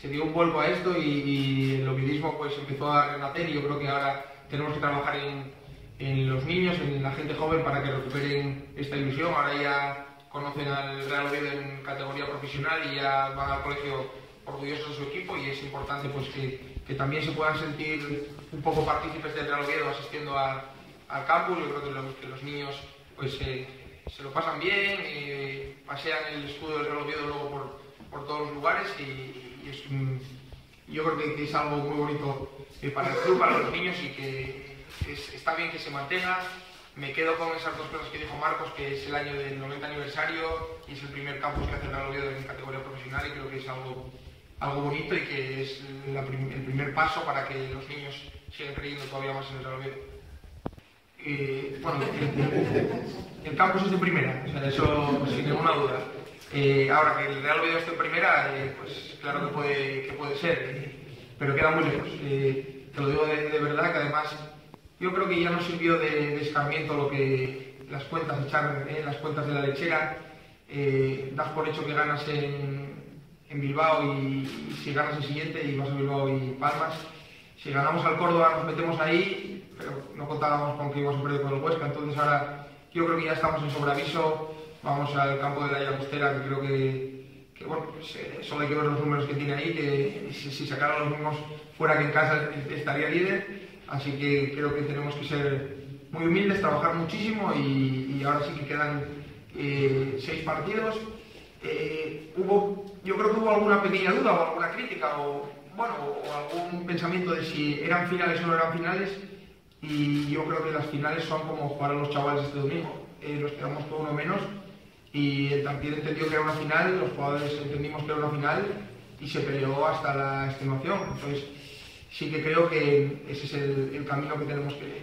se dio un vuelco a esto y, el ovidismo pues empezó a renacer y yo creo que ahora tenemos que trabajar en, en los niños, en la gente joven para que recuperen esta ilusión. Ahora ya conocen al Real Oviedo en categoría profesional y ya van al colegio orgullosos de su equipo y es importante pues que, que también se puedan sentir un poco partícipes del Real Oviedo asistiendo a, al campo. Yo creo que los, niños pues se lo pasan bien, eh, pasean el escudo del Real Oviedo luego por, por todos los lugares y, y es yo creo que, es algo muy bonito eh, para el club, para los niños y que es, está bien que se mantenga. Me quedo con esas dos cosas que dijo Marcos, que es el año del 90 aniversario y es el primer campus que hace el Oviedo en categoría profesional y creo que es algo, algo bonito y que es el primer paso para que los niños sigan creyendo todavía más en el Oviedo. Eh, bueno, el, el, campus es de primera, o sea, eso sin ninguna duda. Eh, ahora que el Real Oviedo esté en primera, eh, pues claro que puede, que puede ser, eh, pero queda muy lejos. Te lo digo de, verdad, que además yo creo que ya no sirvió de, de escarmiento lo que las cuentas, echar las cuentas de la lechera, das por hecho que ganas en, Bilbao y, y, si ganas el siguiente y vas a Bilbao y Palmas. Si ganamos al Córdoba nos metemos ahí, pero no contábamos con que íbamos a perder con el Huesca, entonces ahora yo creo que ya estamos en sobreaviso vamos al campo de la Llagostera, que creo que, bueno, pues, eh, solo hay que ver los números que tiene ahí, que si, si sacara los mismos fuera que en casa estaría líder, así que creo que tenemos que ser muy humildes, trabajar muchísimo y, ahora sí que quedan eh, seis partidos. Eh, hubo, yo creo que hubo alguna pequeña duda o alguna crítica o, bueno, o algún pensamiento de si eran finales o no eran finales y yo creo que las finales son como jugar a los chavales este domingo. Eh, los quedamos por uno menos y el entendió que era una final, los jugadores entendimos que era una final y se peleó hasta la extenuación. Entonces, sí que creo que ese es el, el camino que tenemos que,